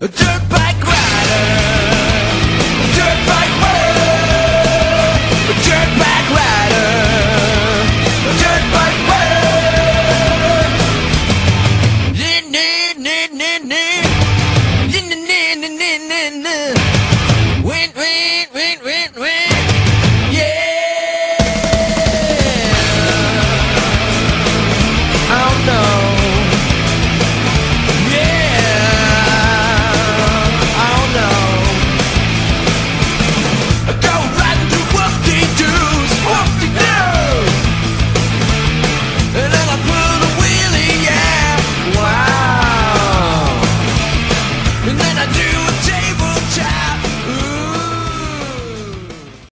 A dirt bike rider. Dirt bike rider. A dirt bike rider. A dirt bike.